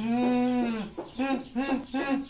Mm-hmm.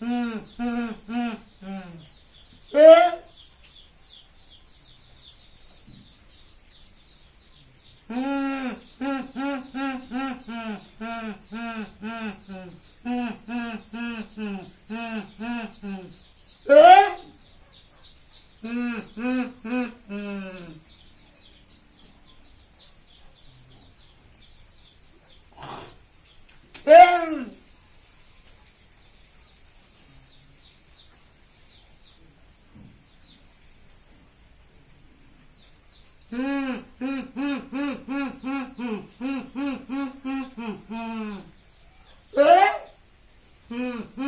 嗯嗯嗯嗯，嗯嗯。Hmm. hmm.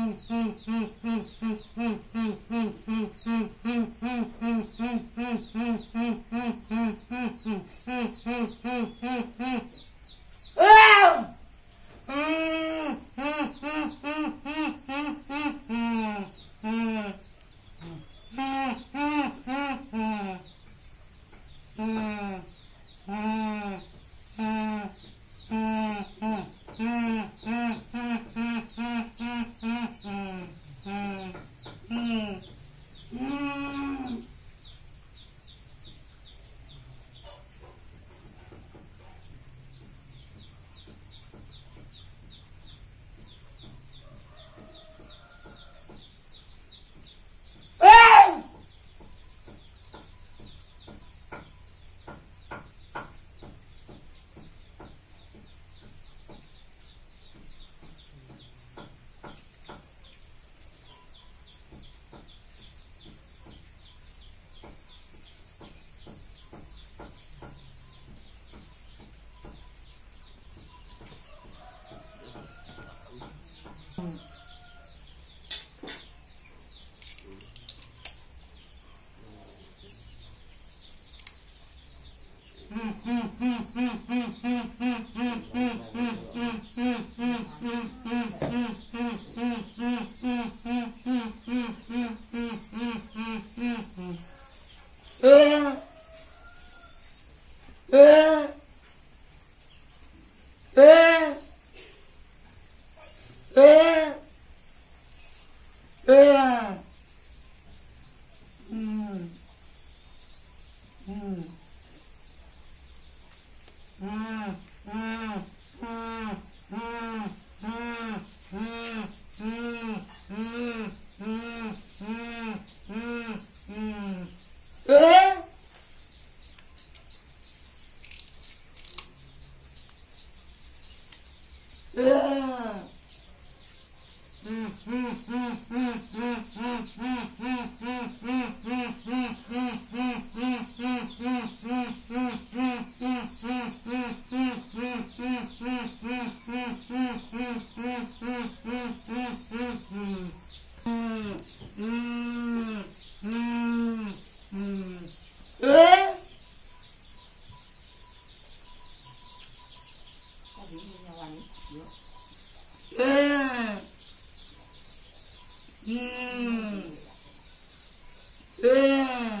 mm, mm. r 嗯，对。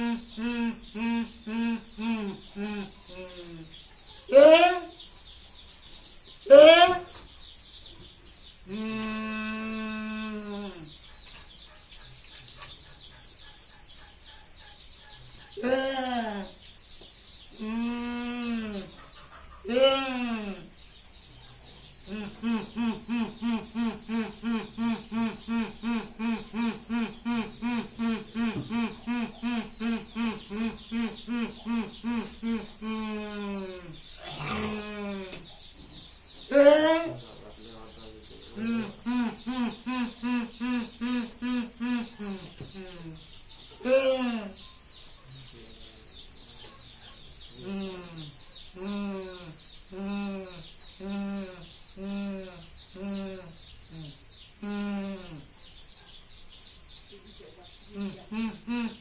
Mm-hmm. Mm-hmm.